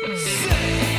Sick.